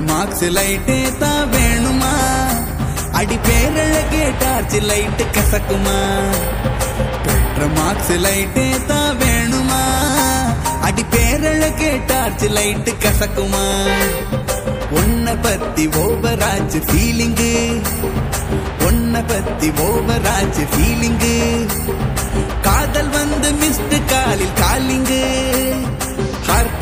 Marks லைட்டே தான் வேணுமா? அடி பேரழகே டார்ச் லைட்டு கசக்குமா? பெற்ற மார்க்ஸ் லைட்டே தான் வேணுமா? அடி பேரழகே டார்ச் லைட்டு கசக்குமா? உன்னை பத்தி ஓவராஜ் ஃபீலிங்கு உன்னை பத்தி ஓவராஜ் ஃபீலிங்கு காதல் வந்து மிஸ்டு காலில் காலிங்கு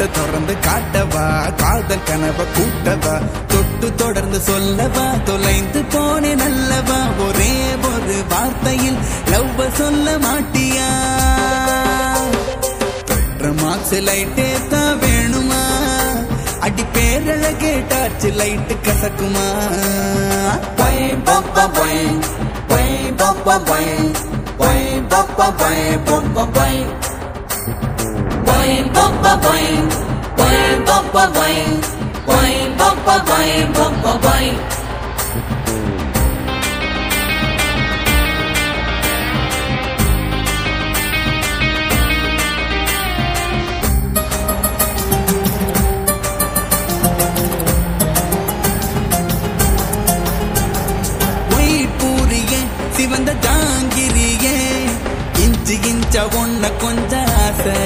ஹார்ட்ட திறந்து காட்டவா காதல் கனவ கூட்டவா தொட்டு தொடர்ந்து சொல்லவா தொலைந்து போனே நல்லவா ஒரே ஒரு வார்த்தையில் லவ்வ சொல்ல மாட்டியா பெற்ற மார்க்ஸ் லைட்டே தான் வேணுமா அடி பேரழகே டார்ச் லைட்டு கசக்குமா Boing, பப்பா bum, boing. பப்பா bum, bum, Papa Boing, bum, bum, boing. Bum, bum, boing. Boing, bum, bum, boing. Boing, bum, bum, boing. Boing, bum, bum, boing. Bum, bum, boing. White பூரியே சிவந்த ஜாங்கிரியே இஞ்சி இஞ்ச ஒன்ன கொஞ்ச ஆசை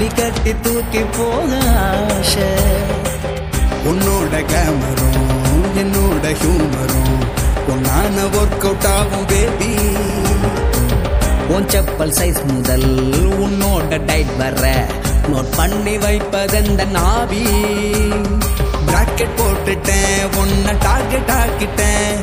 தாலி கட்டி தூக்கி போக ஆசை. உன்னோட கேமரும் என்னோட ஹியூமரும் உன்னான ஒர்க் அவுட் ஆகும் பேபி உன் செப்பல் சைஸ் முதல் உன்னோட டைட் வர்ற நோட் பண்ணி வைப்பதெந்த நாவி ராக்கெட் போட்டுட்டேன் உன்னை டார்கெட் ஆக்கிட்டேன்.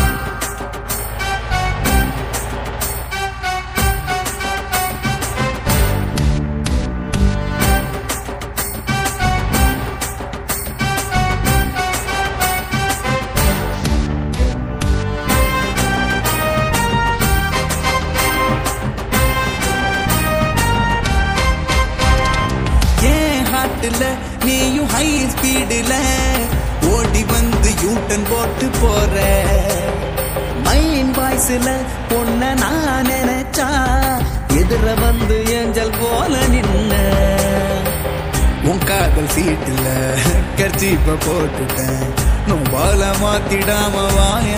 நீயும் ஹை ஸ்பீடுல ஓடி வந்து யூட்டன் போட்டு போற. மைண்ட் வாய்ஸ்ல பொண்ண நான் நினைச்சா எதிர வந்து ஏஞ்சல் போல நின்ன. உன் காதல் சீட்டுல கர்ச்சீப்ப போட்டுட்டேன். நோபால மாத்திடாம வாய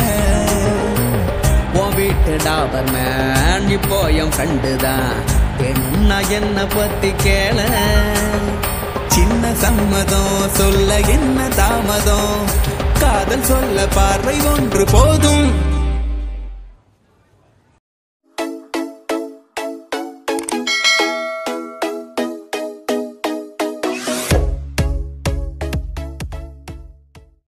உன் வீட்டு டாபர் மேன் இப்போ என் ஃப்ரெண்டு தான். வேணும்னா என்ன பத்தி கேள. சின்ன சம்மதம் சொல்ல என்ன தாமதம்? காதல் சொல்ல பார்வை ஒன்று போதும்.